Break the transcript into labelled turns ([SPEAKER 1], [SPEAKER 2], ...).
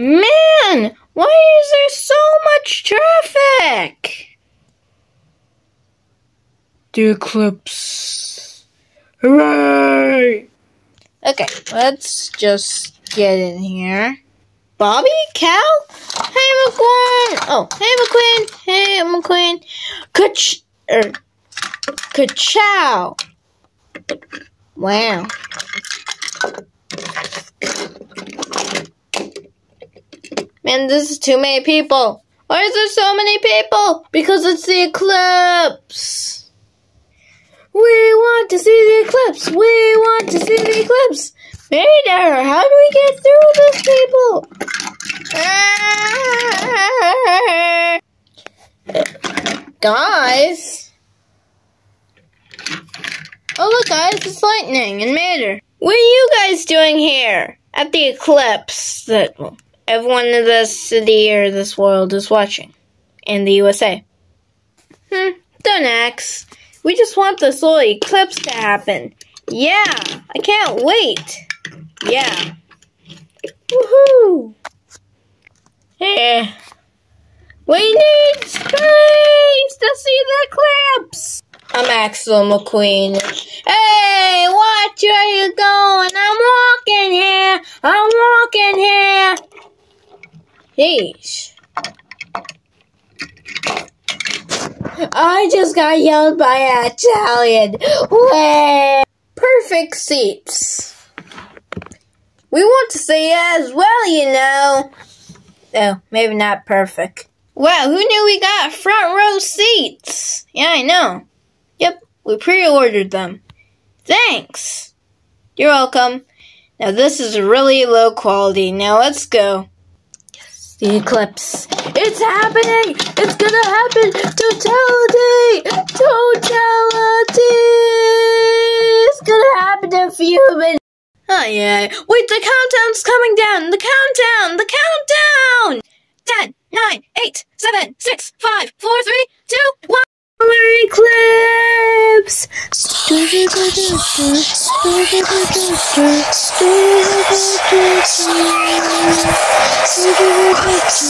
[SPEAKER 1] Man, why is there so much traffic?
[SPEAKER 2] The eclipse. Hooray!
[SPEAKER 1] Okay, let's just get in here. Bobby? Cal? Hey, McQueen! Oh, hey, McQueen! Hey, McQueen! Kach... Er, ka-chow! Wow. Man, this is too many people. Why is there so many people? Because it's the eclipse. We want to see the eclipse. We want to see the eclipse. Mater, how do we get through this, people? guys. Oh, look, guys, it's lightning and Mater. What are you guys doing here at the eclipse that everyone in this city or this world is watching in the USA? Hmm, don't ask. We just want this little eclipse to happen. Yeah, I can't wait. Yeah. Woohoo! Yeah. We need space to see the eclipse. I'm Axel McQueen. Jeez. I just got yelled by an Italian. Way. Perfect seats. We want to see it as well, you know. Oh, maybe not perfect. Wow, who knew we got front row seats? Yeah, I know. Yep, we pre-ordered them. Thanks. You're welcome. Now this is really low quality. Now let's go. The eclipse. It's happening! It's gonna happen! Totality! Totality! It's gonna happen in a few minutes. Oh yeah. Wait, the countdown's coming down! The countdown! The countdown! 10, 9, 8, 7, 6, 5, 4, 3, 2, 1. Eclipse! Do